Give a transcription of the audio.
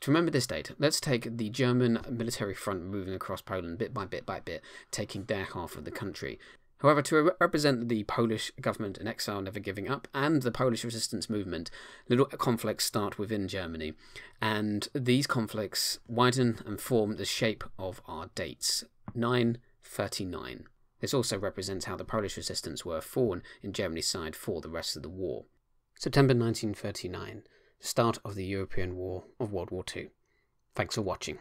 To remember this date, let's take the German military front moving across Poland bit by bit by bit, taking their half of the country. However, to re- represent the Polish government in exile never giving up and the Polish resistance movement, little conflicts start within Germany, and these conflicts widen and form the shape of our dates 939. This also represents how the Polish resistance were fallen in Germany's side for the rest of the war. September 1939, the start of the European War of World War II. Thanks for watching.